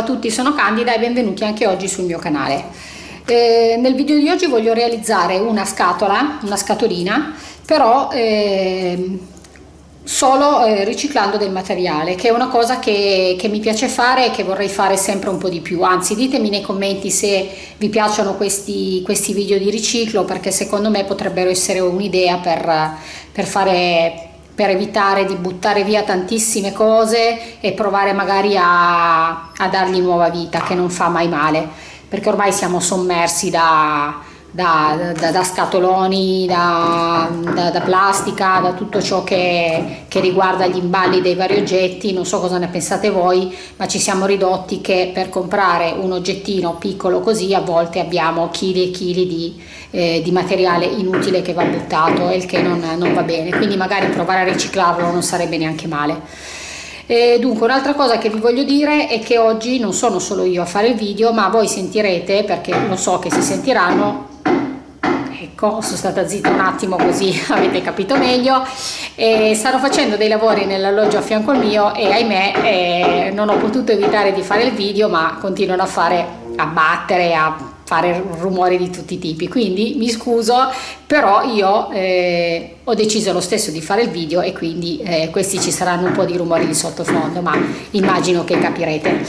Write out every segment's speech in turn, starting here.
a tutti, sono Candida e benvenuti anche oggi sul mio canale. Eh, nel video di oggi voglio realizzare una scatola, una scatolina, però eh, solo eh, riciclando del materiale, che è una cosa che, che, mi piace fare e che vorrei fare sempre un po' di più. Anzi, ditemi nei commenti se vi piacciono questi, questi video di riciclo, perché secondo me potrebbero essere un'idea per, per fare per evitare di buttare via tantissime cose e provare magari a, a dargli nuova vita che non fa mai male perché ormai siamo sommersi da, da, da, da scatoloni, da, da, plastica, da tutto ciò che, che, riguarda gli imballi dei vari oggetti, non so cosa ne pensate voi, ma ci siamo ridotti che per comprare un oggettino piccolo così a volte abbiamo chili e chili di, eh, di materiale inutile che va buttato e il che non, non va bene, quindi magari provare a riciclarlo non sarebbe neanche male. E dunque un'altra cosa che vi voglio dire è che oggi non sono solo io a fare il video ma voi sentirete perché lo so che si sentiranno ecco sono stata zitta un attimo così avete capito meglio e stanno facendo dei lavori nell'alloggio a fianco al mio e ahimè eh, non ho potuto evitare di fare il video ma continuano a fare a battere a fare rumori di tutti i tipi. Quindi mi scuso però io eh, ho deciso lo stesso di fare il video e quindi eh, questi ci saranno un po' di rumori di sottofondo ma immagino che capirete.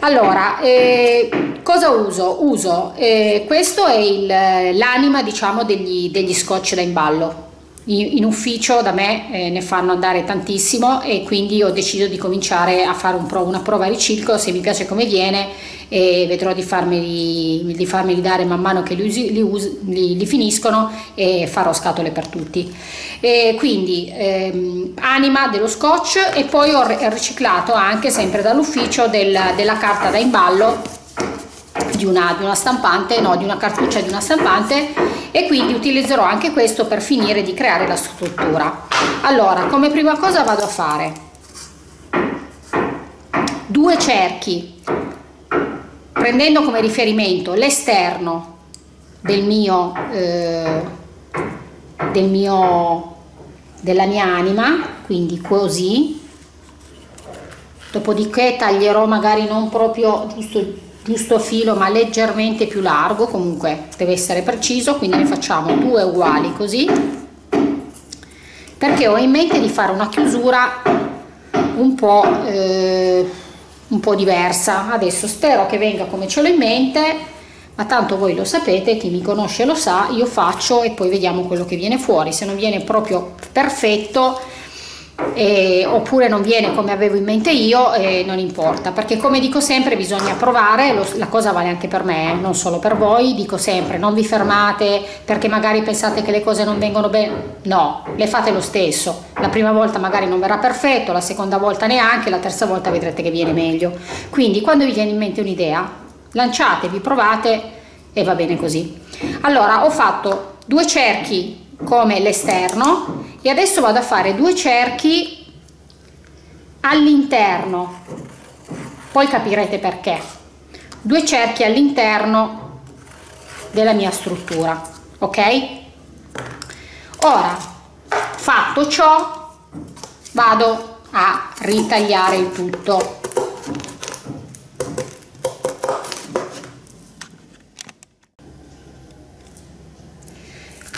Allora eh, cosa uso? uso eh, questo è l'anima diciamo degli, degli scotch da imballo in, ufficio da me eh, ne fanno andare tantissimo e quindi ho deciso di cominciare a fare un pro, una prova riciclo se mi piace come viene e vedrò di farmeli, di farmeli dare man mano che li, usi, li, usi, li, li finiscono e farò scatole per tutti. E quindi ehm, anima dello scotch e poi ho riciclato anche sempre dall'ufficio del, della carta da imballo di una, di una stampante, no, di una cartuccia di una stampante e quindi utilizzerò anche questo per finire di creare la struttura. Allora, come prima cosa vado a fare. Due cerchi, prendendo come riferimento l'esterno del mio, eh, del mio, della mia anima, quindi così, dopodiché taglierò magari non proprio giusto giusto filo ma leggermente più largo comunque deve essere preciso quindi ne facciamo due uguali così. Perché ho in mente di fare una chiusura un po', eh, un po' diversa. Adesso spero che venga come ce l'ho in mente ma tanto voi lo sapete chi mi conosce lo sa io faccio e poi vediamo quello che viene fuori. Se non viene proprio perfetto eh, oppure non viene come avevo in mente io, eh, non importa, perché come dico sempre bisogna provare, lo, la cosa vale anche per me, non solo per voi, dico sempre non vi fermate perché magari pensate che le cose non vengono bene, no, le fate lo stesso, la prima volta magari non verrà perfetto, la seconda volta neanche, la terza volta vedrete che viene meglio, quindi quando vi viene in mente un'idea, lanciatevi, provate e va bene così. Allora ho fatto due cerchi come l'esterno e adesso vado a fare due cerchi all'interno. Poi capirete perché. Due cerchi all'interno della mia struttura ok? Ora fatto ciò vado a ritagliare il tutto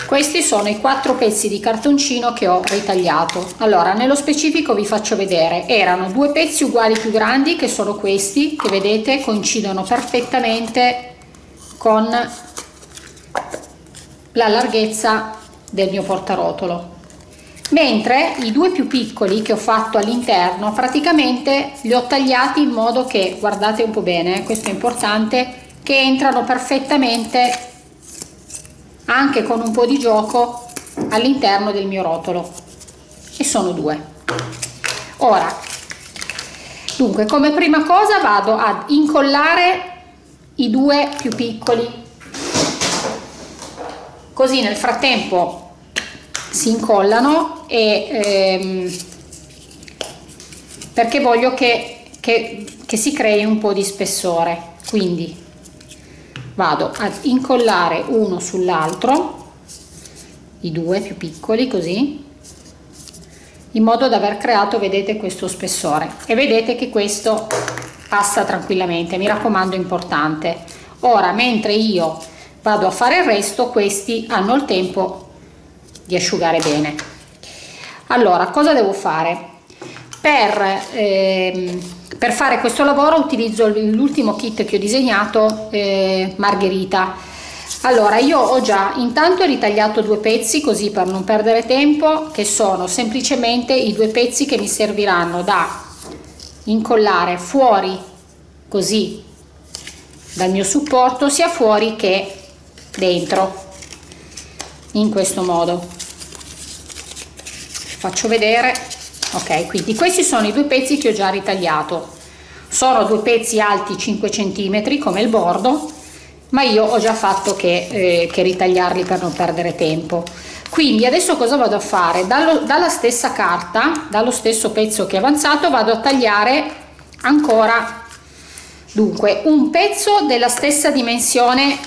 Questi sono i quattro pezzi di cartoncino che ho ritagliato. Allora, nello specifico vi faccio vedere, erano due pezzi uguali più grandi che sono questi, che vedete coincidono perfettamente con la larghezza del mio portarotolo. Mentre i due più piccoli che ho fatto all'interno praticamente li ho tagliati in modo che, guardate un po' bene, questo è importante, che entrano perfettamente anche con un po' di gioco all'interno del mio rotolo. E sono due. Ora dunque come prima cosa vado ad incollare i due più piccoli. Così nel frattempo si incollano e ehm, perché voglio che, che, che si crei un po' di spessore. Quindi vado ad incollare uno sull'altro i due più piccoli così in modo da aver creato vedete questo spessore. E vedete che questo passa tranquillamente mi raccomando importante. Ora mentre io vado a fare il resto questi hanno il tempo di asciugare bene. Allora cosa devo fare? Per, eh, per fare questo lavoro utilizzo l'ultimo kit che ho disegnato eh, margherita. Allora io ho già intanto ritagliato due pezzi così per non perdere tempo che sono semplicemente i due pezzi che mi serviranno da incollare fuori così dal mio supporto sia fuori che dentro in questo modo. Faccio vedere ok quindi questi sono i due pezzi che ho già ritagliato. Sono due pezzi alti 5 cm come il bordo ma io ho già fatto che, eh, che ritagliarli per non perdere tempo. Quindi adesso cosa vado a fare? Dallo, dalla stessa carta dallo stesso pezzo che è avanzato vado a tagliare ancora dunque un pezzo della stessa dimensione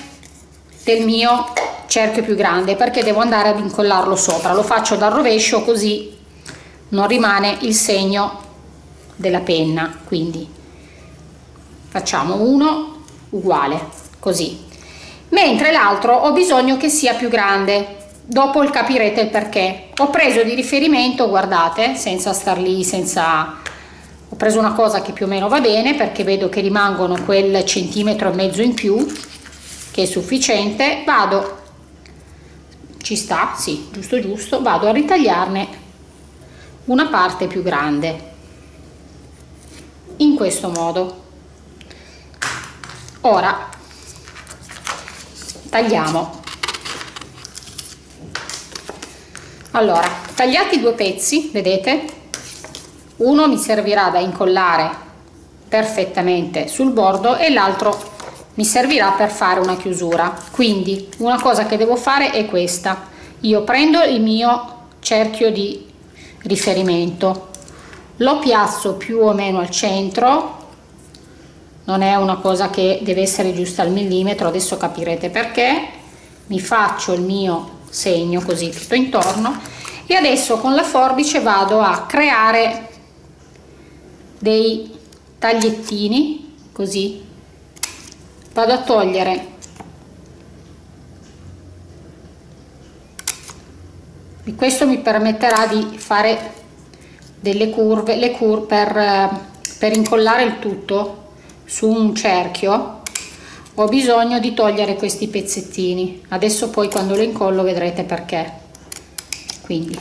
del mio cerchio più grande perché devo andare ad incollarlo sopra. Lo faccio dal rovescio così non rimane il segno della penna quindi facciamo uno uguale così. Mentre l'altro ho bisogno che sia più grande. Dopo il capirete il perché. Ho preso di riferimento guardate senza star lì senza ho preso una cosa che più o meno va bene perché vedo che rimangono quel centimetro e mezzo in più che è sufficiente. Vado ci sta sì giusto giusto vado a ritagliarne una parte più grande. In questo modo. Ora tagliamo. Allora tagliati due pezzi vedete? Uno mi servirà da incollare perfettamente sul bordo e l'altro mi servirà per fare una chiusura. Quindi una cosa che devo fare è questa. Io prendo il mio cerchio di riferimento. Lo piazzo più o meno al centro non è una cosa che deve essere giusta al millimetro adesso capirete perché. Mi faccio il mio segno così tutto intorno e adesso con la forbice vado a creare dei tagliettini così. Vado a togliere questo mi permetterà di fare delle curve le curve per, per incollare il tutto su un cerchio. Ho bisogno di togliere questi pezzettini. Adesso poi quando lo incollo vedrete perché. Quindi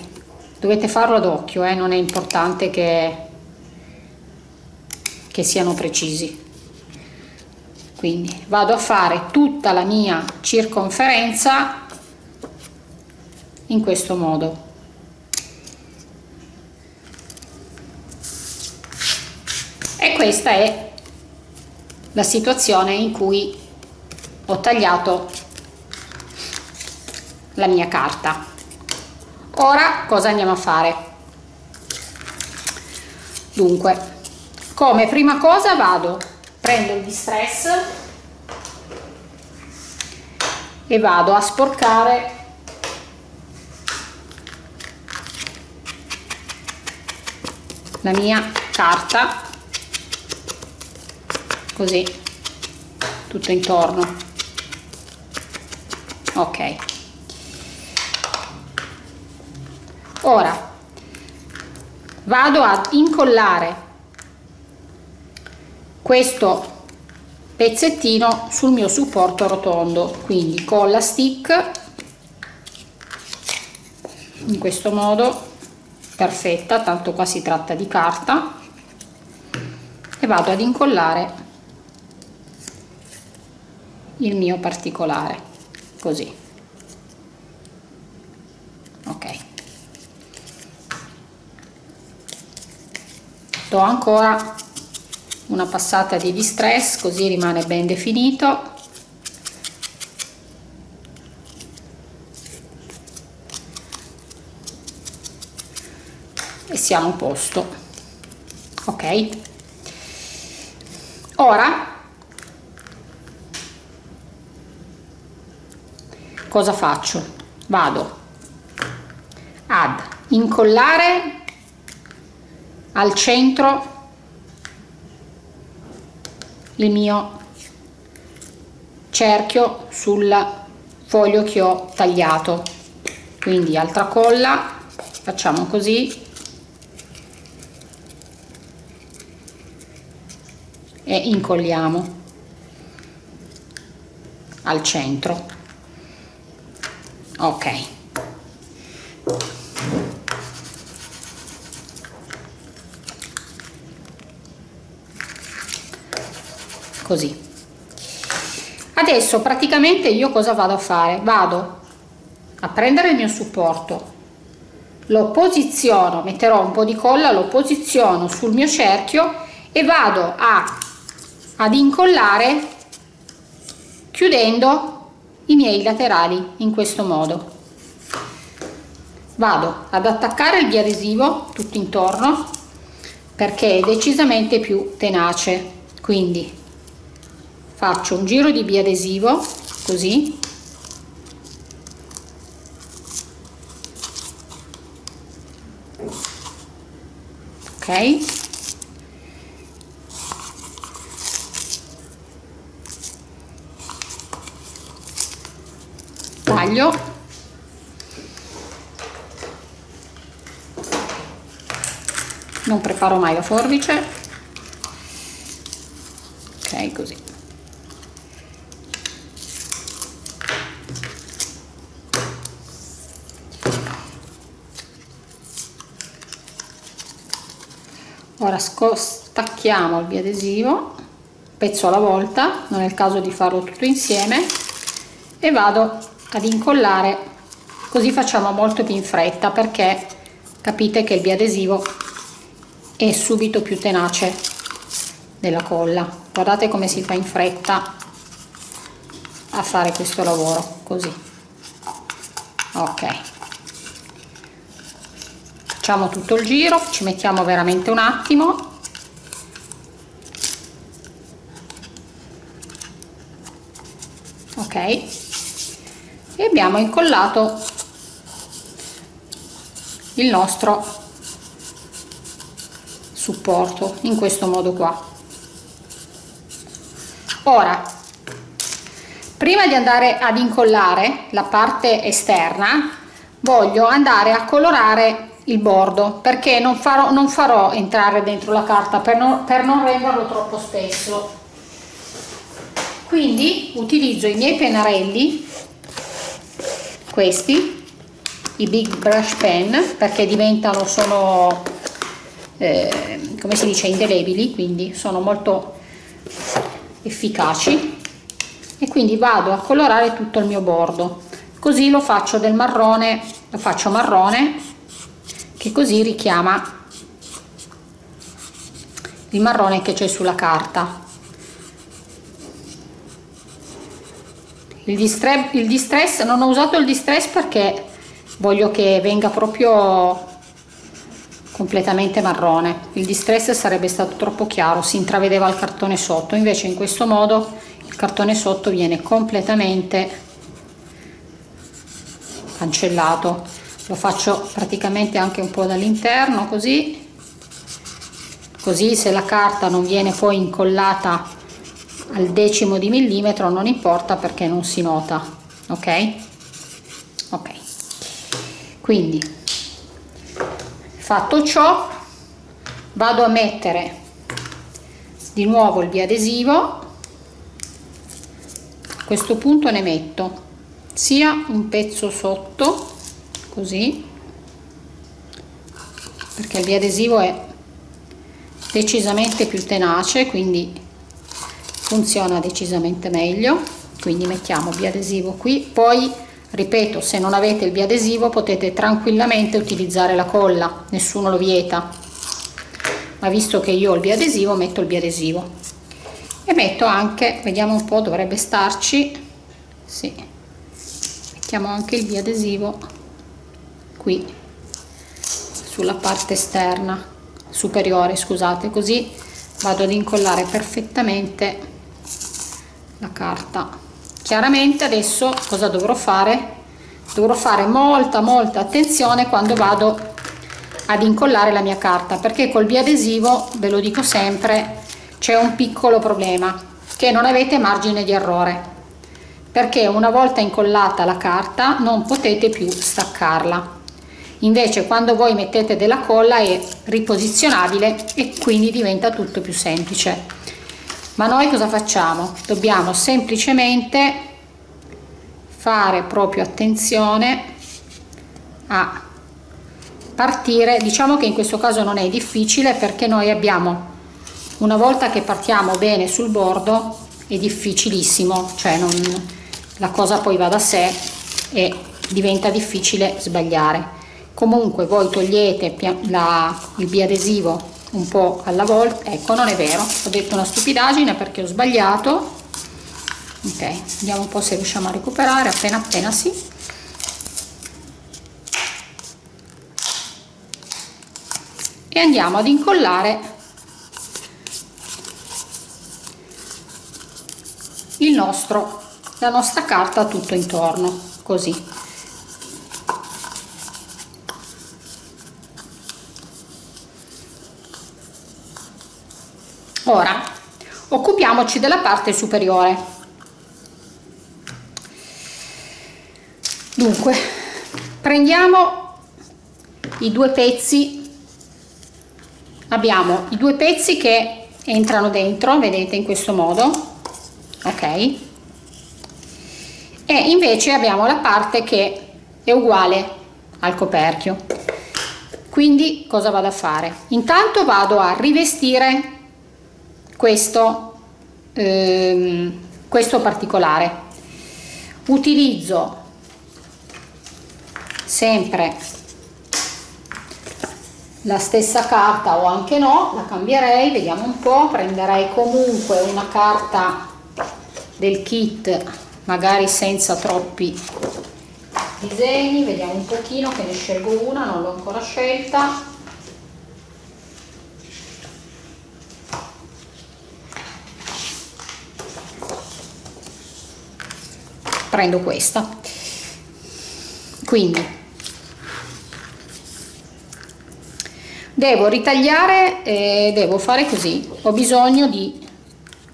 dovete farlo ad occhio eh? non è importante che, che siano precisi. Quindi vado a fare tutta la mia circonferenza in questo modo. E questa è la situazione in cui ho tagliato la mia carta. Ora cosa andiamo a fare? Dunque come prima cosa vado prendo il distress e vado a sporcare la mia carta. Così. Tutto intorno. Ok. Ora vado ad incollare questo pezzettino sul mio supporto rotondo. Quindi con la stick in questo modo perfetta tanto qua si tratta di carta e vado ad incollare il mio particolare così. Ok. Do ancora una passata di distress così rimane ben definito siamo a posto. Ok? Ora cosa faccio? Vado. Ad incollare al centro il mio cerchio sul foglio che ho tagliato. Quindi altra colla facciamo così e incolliamo al centro. Ok. Così. Adesso praticamente io cosa vado a fare? Vado a prendere il mio supporto lo posiziono metterò un po di colla lo posiziono sul mio cerchio e vado a ad incollare chiudendo i miei laterali in questo modo. Vado ad attaccare il biadesivo tutto intorno perché è decisamente più tenace. Quindi faccio un giro di biadesivo così. Ok taglio non preparo mai la forbice. Ok così. Ora stacchiamo il biadesivo pezzo alla volta non è il caso di farlo tutto insieme e vado ad incollare così facciamo molto più in fretta perché capite che il biadesivo è subito più tenace della colla. Guardate come si fa in fretta a fare questo lavoro così. Ok. Facciamo tutto il giro ci mettiamo veramente un attimo ok e abbiamo incollato il nostro supporto in questo modo qua. Ora prima di andare ad incollare la parte esterna voglio andare a colorare il bordo perché non farò, non farò entrare dentro la carta per non, per non renderlo troppo spesso. Quindi utilizzo i miei pennarelli questi i big brush pen perché diventano sono eh, come si dice indelebili quindi sono molto efficaci. E quindi vado a colorare tutto il mio bordo. Così lo faccio del marrone lo faccio marrone che così richiama il marrone che c'è sulla carta il distress, il distress non ho usato il distress perché voglio che venga proprio completamente marrone. Il distress sarebbe stato troppo chiaro si intravedeva il cartone sotto. Invece in questo modo il cartone sotto viene completamente cancellato. Lo faccio praticamente anche un po' dall'interno così. Così se la carta non viene poi incollata al decimo di millimetro non importa perché non si nota ok? Ok. Quindi fatto ciò vado a mettere di nuovo il biadesivo. A questo punto ne metto sia un pezzo sotto così perché il biadesivo è decisamente più tenace quindi funziona decisamente meglio quindi mettiamo biadesivo qui. Poi ripeto se non avete il biadesivo potete tranquillamente utilizzare la colla nessuno lo vieta. Ma visto che io ho il biadesivo metto il biadesivo. E metto anche vediamo un po' dovrebbe starci. Sì. mettiamo anche il biadesivo qui sulla parte esterna superiore scusate così vado ad incollare perfettamente la carta. Chiaramente adesso cosa dovrò fare? Dovrò fare molta molta attenzione quando vado ad incollare la mia carta perché col biadesivo ve lo dico sempre c'è un piccolo problema che non avete margine di errore. Perché una volta incollata la carta non potete più staccarla. Invece quando voi mettete della colla è riposizionabile e quindi diventa tutto più semplice ma noi cosa facciamo? Dobbiamo semplicemente fare proprio attenzione a partire. Diciamo che in questo caso non è difficile perché noi abbiamo una volta che partiamo bene sul bordo è difficilissimo cioè non, la cosa poi va da sé e diventa difficile sbagliare. Comunque voi togliete la, il biadesivo un po' alla volta. Ecco non è vero. Ho detto una stupidaggine perché ho sbagliato. Ok vediamo un po' se riusciamo a recuperare. Appena appena sì. E andiamo ad incollare il nostro la nostra carta tutto intorno così ora occupiamoci della parte superiore. Dunque prendiamo i due pezzi. Abbiamo i due pezzi che entrano dentro vedete in questo modo. Ok. E invece abbiamo la parte che è uguale al coperchio. Quindi cosa vado a fare? Intanto vado a rivestire questo ehm, questo particolare utilizzo sempre la stessa carta o anche no, la cambierei, vediamo un po', prenderei comunque una carta del kit, magari senza troppi disegni, vediamo un pochino che ne scelgo una, non l'ho ancora scelta. Prendo questa. Quindi devo ritagliare e devo fare così. Ho bisogno di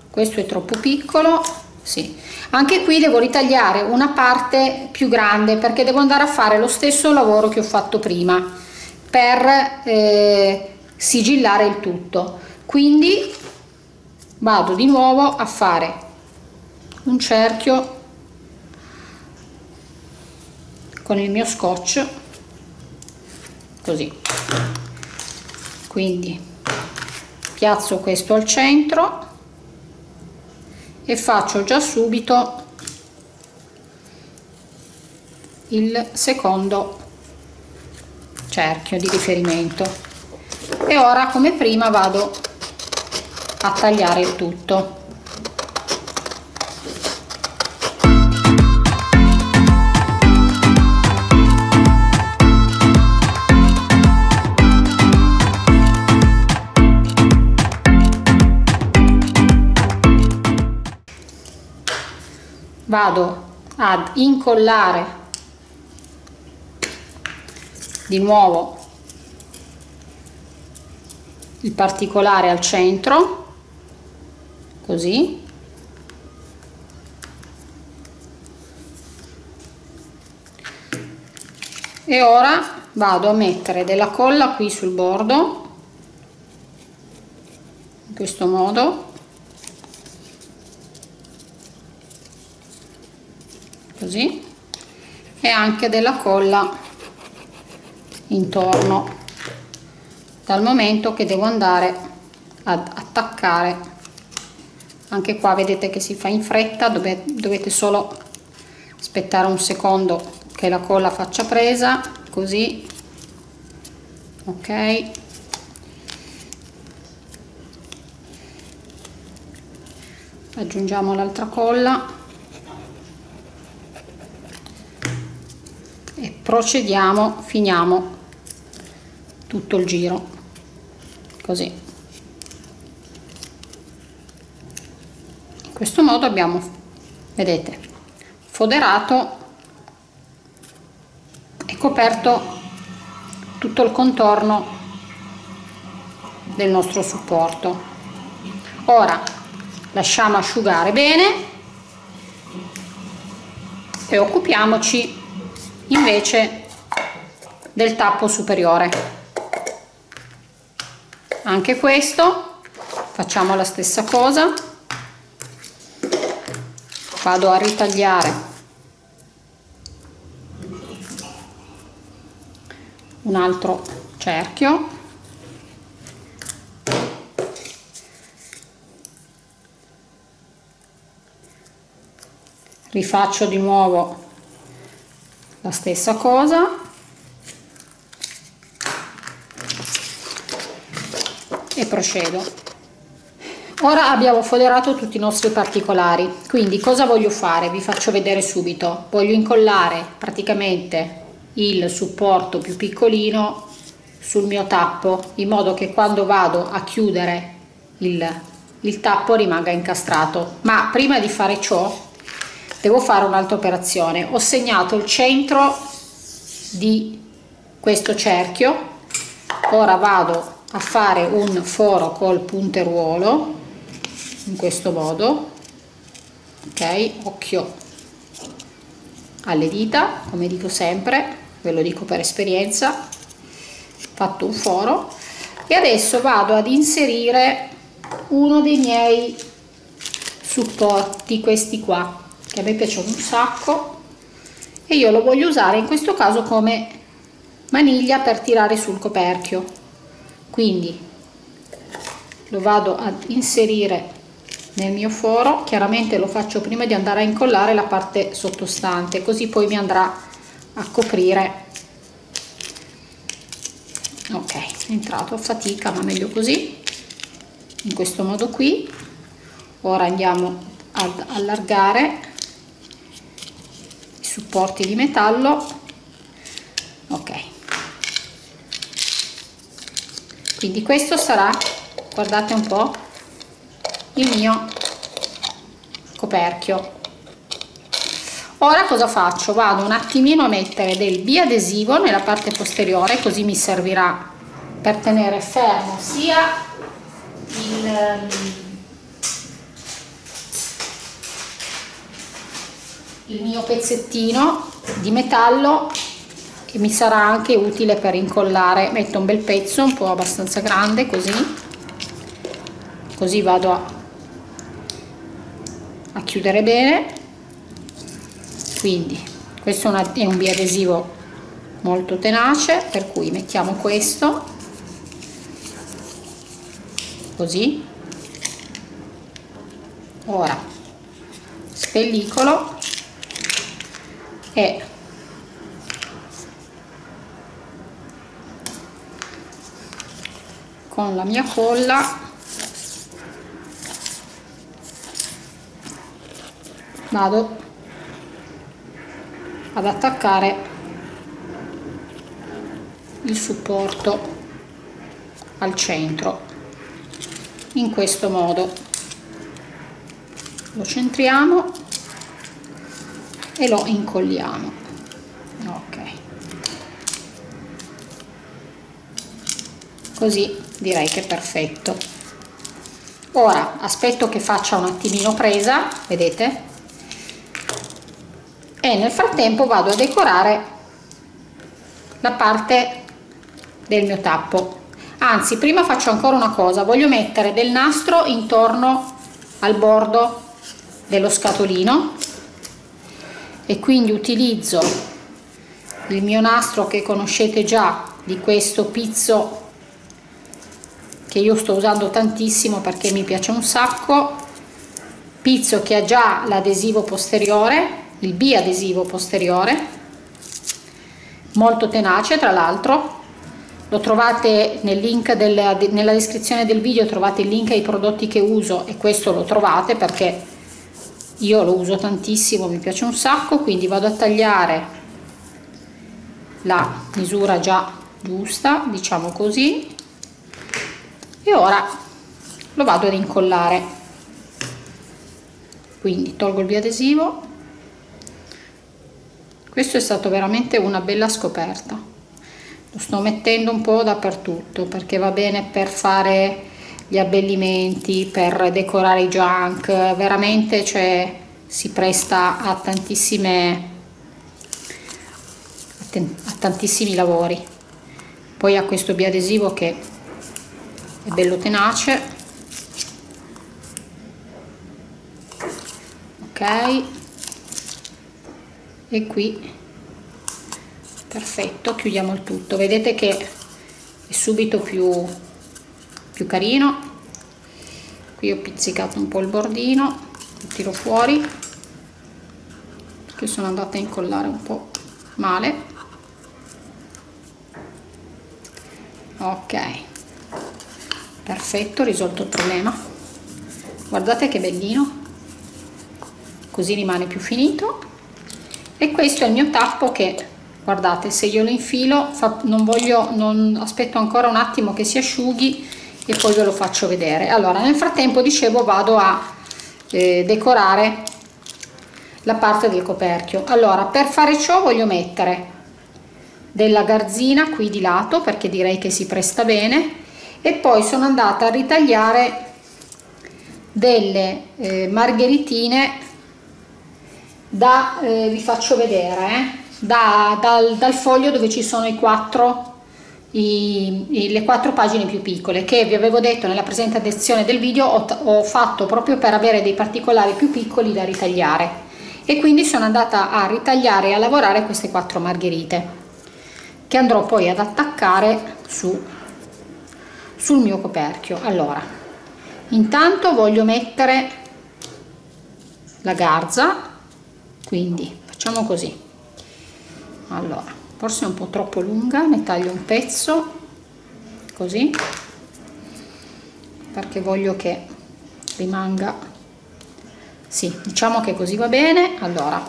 questo è troppo piccolo sì. Anche qui devo ritagliare una parte più grande perché devo andare a fare lo stesso lavoro che ho fatto prima per eh, sigillare il tutto. Quindi vado di nuovo a fare un cerchio con il mio scotch così. Quindi piazzo questo al centro e faccio già subito il secondo cerchio di riferimento. E ora come prima vado a tagliare il tutto vado ad incollare di nuovo il particolare al centro così. E ora vado a mettere della colla qui sul bordo in questo modo così e anche della colla intorno dal momento che devo andare ad attaccare. Anche qua vedete che si fa in fretta dovete, dovete solo aspettare un secondo che la colla faccia presa così ok. Aggiungiamo l'altra colla procediamo finiamo tutto il giro. Così. In questo modo abbiamo vedete foderato e coperto tutto il contorno del nostro supporto. Ora lasciamo asciugare bene e occupiamoci invece del tappo superiore. Anche questo facciamo la stessa cosa. Vado a ritagliare un altro cerchio. Rifaccio di nuovo la stessa cosa. E procedo. Ora abbiamo foderato tutti i nostri particolari. Quindi cosa voglio fare? Vi faccio vedere subito. Voglio incollare praticamente il supporto più piccolino sul mio tappo in modo che quando vado a chiudere il, il tappo rimanga incastrato. Ma prima di fare ciò devo fare un'altra operazione. Ho segnato il centro di questo cerchio. Ora vado a fare un foro col punteruolo in questo modo. Ok occhio alle dita come dico sempre ve lo dico per esperienza. Fatto un foro. E adesso vado ad inserire uno dei miei supporti questi qua che a me piacciono un sacco e io lo voglio usare in questo caso come maniglia per tirare sul coperchio. Quindi lo vado ad inserire nel mio foro chiaramente lo faccio prima di andare a incollare la parte sottostante così poi mi andrà a coprire. Ok è entrato a fatica ma meglio così in questo modo qui. Ora andiamo ad allargare supporti di metallo. Ok. Quindi questo sarà guardate un po il mio coperchio. Ora cosa faccio? Vado un attimino a mettere del biadesivo nella parte posteriore così mi servirà per tenere fermo sia il il mio pezzettino di metallo che mi sarà anche utile per incollare. Metto un bel pezzo un po' abbastanza grande così. Così vado a, a chiudere bene. Quindi questo è un biadesivo molto tenace per cui mettiamo questo. Così. Ora spellicolo e con la mia colla vado ad attaccare il supporto al centro. In questo modo. Lo centriamo e lo incolliamo. Ok. Così direi che è perfetto. Ora aspetto che faccia un attimino presa vedete? E nel frattempo vado a decorare la parte del mio tappo. Anzi prima faccio ancora una cosa. Voglio mettere del nastro intorno al bordo dello scatolino e quindi utilizzo il mio nastro che conoscete già di questo pizzo che io sto usando tantissimo perché mi piace un sacco. Pizzo che ha già l'adesivo posteriore il biadesivo posteriore molto tenace tra l'altro. Lo trovate nel link del, nella descrizione del video trovate il link ai prodotti che uso e questo lo trovate perché io lo uso tantissimo mi piace un sacco quindi vado a tagliare la misura già giusta diciamo così e ora lo vado ad incollare. Quindi tolgo il biadesivo. Questo è stato veramente una bella scoperta. Lo sto mettendo un po' dappertutto perché va bene per fare gli abbellimenti, per decorare i junk, veramente cioè, si presta a tantissime a tantissimi lavori. Poi ha questo biadesivo che è bello tenace. Ok. E qui. Perfetto chiudiamo il tutto. Vedete che è subito più più carino. Qui ho pizzicato un po' il bordino lo tiro fuori che sono andata a incollare un po' male. Ok perfetto risolto il problema. Guardate che bellino così rimane più finito. E questo è il mio tappo che guardate se io lo infilo fa, non voglio non aspetto ancora un attimo che si asciughi e poi ve lo faccio vedere. Allora nel frattempo dicevo vado a eh, decorare la parte del coperchio. Allora per fare ciò voglio mettere della garzina qui di lato perché direi che si presta bene e poi sono andata a ritagliare delle eh, margheritine da eh, vi faccio vedere eh, da, dal, dal, foglio dove ci sono i quattro i, i, le quattro pagine più piccole che vi avevo detto nella presentazione del video ho, ho fatto proprio per avere dei particolari più piccoli da ritagliare. E quindi sono andata a ritagliare e a lavorare queste quattro margherite che andrò poi ad attaccare su, sul mio coperchio. Allora intanto voglio mettere la garza quindi facciamo così. Allora forse è un po' troppo lunga ne taglio un pezzo così perché voglio che rimanga. Sì diciamo che così va bene. Allora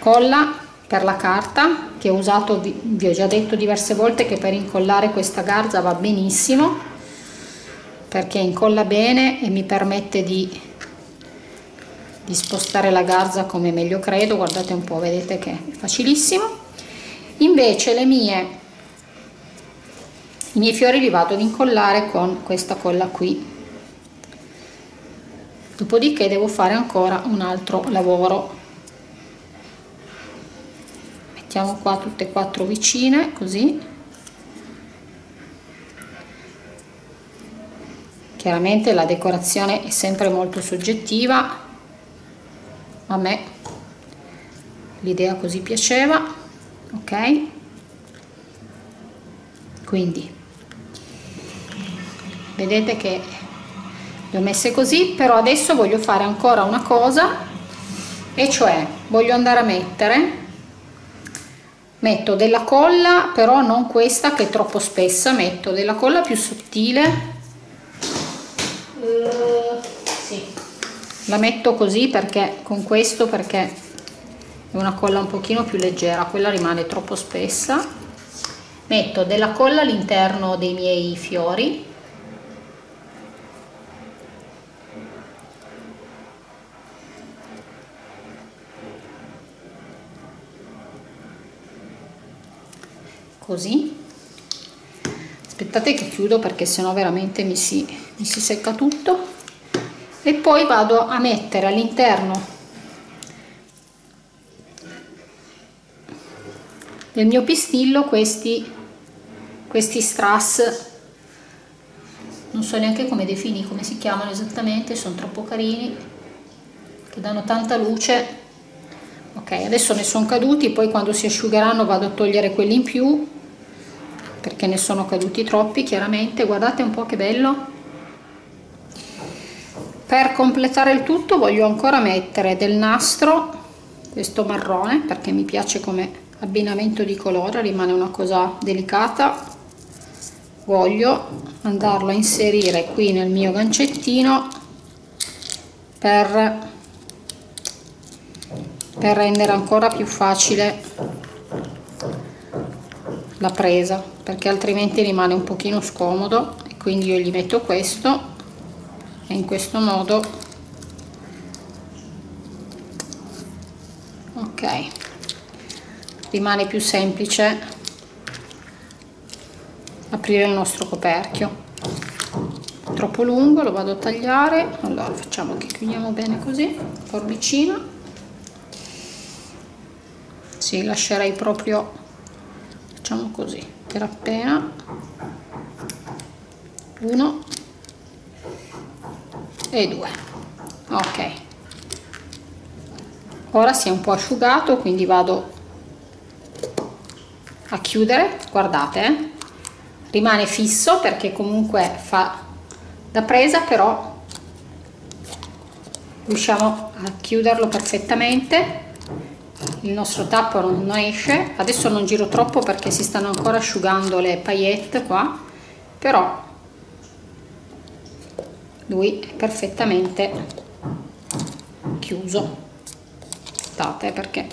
colla per la carta che ho usato vi ho già detto diverse volte che per incollare questa garza va benissimo perché incolla bene e mi permette di, di spostare la garza come meglio credo. Guardate un po' vedete che è facilissimo invece le mie i miei fiori li vado ad incollare con questa colla qui. Dopodiché devo fare ancora un altro lavoro. Mettiamo qua tutte e quattro vicine così. Chiaramente la decorazione è sempre molto soggettiva. A me l'idea così piaceva ok quindi vedete che le ho messe così però adesso voglio fare ancora una cosa e cioè voglio andare a mettere metto della colla però non questa che è troppo spessa metto della colla più sottile uh, sì. la metto così perché con questo perché è una colla un pochino più leggera quella rimane troppo spessa. Metto della colla all'interno dei miei fiori. Così. Aspettate che chiudo perché sennò veramente mi si, mi si secca tutto. E poi vado a mettere all'interno del mio pistillo questi questi strass non so neanche come definire come si chiamano esattamente sono troppo carini che danno tanta luce. Ok adesso ne sono caduti poi quando si asciugheranno vado a togliere quelli in più perché ne sono caduti troppi chiaramente. Guardate un po' che bello. Per completare il tutto voglio ancora mettere del nastro questo marrone perché mi piace come abbinamento di colore rimane una cosa delicata. Voglio andarlo a inserire qui nel mio gancettino per, per rendere ancora più facile la presa perché altrimenti rimane un pochino scomodo e quindi io gli metto questo e in questo modo ok rimane più semplice aprire il nostro coperchio. Troppo lungo lo vado a tagliare. Allora facciamo che chiudiamo bene così forbicina sì lascerei proprio facciamo così per appena. Uno. E due. Ok. Ora si è un po' asciugato quindi vado a chiudere guardate eh? rimane fisso perché comunque fa da presa però riusciamo a chiuderlo perfettamente. Il nostro tappo non esce. Adesso non giro troppo perché si stanno ancora asciugando le paillette qua però lui è perfettamente chiuso. State perché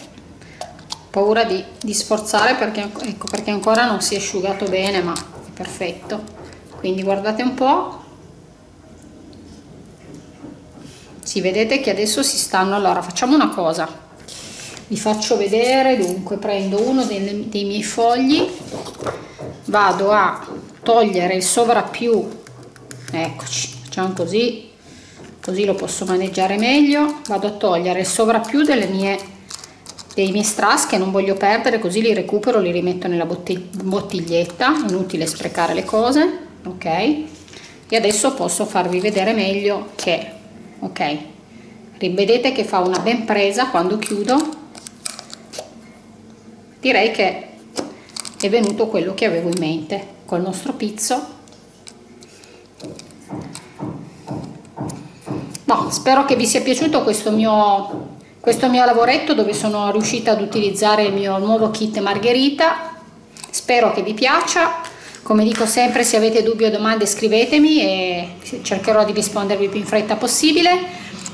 paura di, di sforzare perché, ecco, perché ancora non si è asciugato bene ma è perfetto. Quindi guardate un po' si vedete che adesso si stanno allora facciamo una cosa. Vi faccio vedere dunque prendo uno dei, dei miei fogli vado a togliere il sovrappiù eccoci facciamo così così lo posso maneggiare meglio vado a togliere il sovrappiù delle mie dei miei strass che non voglio perdere così li recupero li rimetto nella bottiglietta inutile sprecare le cose ok? E adesso posso farvi vedere meglio che ok? Rivedete che fa una ben presa quando chiudo. Direi che è venuto quello che avevo in mente col nostro pizzo. No, spero che vi sia piaciuto questo mio, questo mio lavoretto dove sono riuscita ad utilizzare il mio nuovo kit margherita. Spero che vi piaccia. Come dico sempre, se avete dubbi o domande scrivetemi e cercherò di rispondervi più in fretta possibile.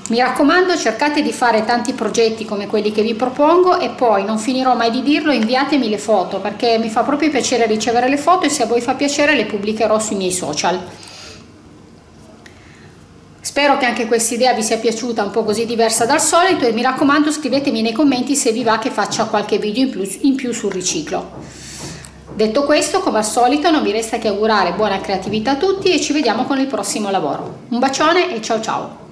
Mi raccomando, cercate di fare tanti progetti come quelli che vi propongo e poi, non finirò mai di dirlo, inviatemi le foto perché mi fa proprio piacere ricevere le foto e se a voi fa piacere le pubblicherò sui miei social. Spero che anche questa idea vi sia piaciuta un po' così diversa dal solito e mi raccomando scrivetemi nei commenti se vi va che faccia qualche video in più, in più sul riciclo. Detto questo, come al solito, non mi resta che augurare buona creatività a tutti e ci vediamo con il prossimo lavoro. Un bacione e ciao ciao!